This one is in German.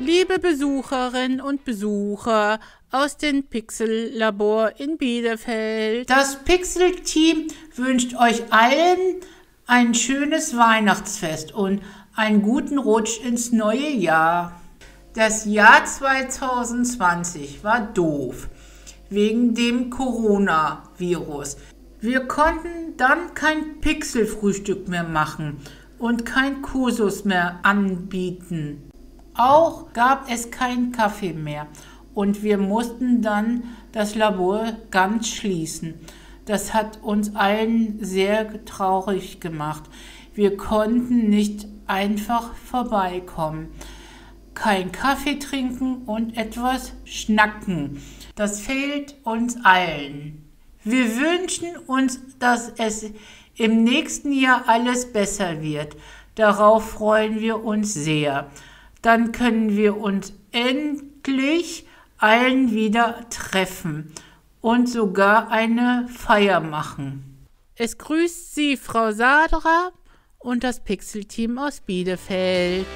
Liebe Besucherinnen und Besucher aus dem Pixel-Labor in Bielefeld. Das Pixel-Team wünscht euch allen ein schönes Weihnachtsfest und einen guten Rutsch ins neue Jahr. Das Jahr 2020 war doof wegen dem Coronavirus. Wir konnten dann kein Pixelfrühstück mehr machen und kein Kursus mehr anbieten. Auch gab es keinen Kaffee mehr und wir mussten dann das Labor ganz schließen. Das hat uns allen sehr traurig gemacht. Wir konnten nicht einfach vorbeikommen. Kein Kaffee trinken und etwas schnacken. Das fehlt uns allen. Wir wünschen uns, dass es im nächsten Jahr alles besser wird. Darauf freuen wir uns sehr dann können wir uns endlich allen wieder treffen und sogar eine Feier machen. Es grüßt Sie Frau Sadra und das Pixel-Team aus Bielefeld.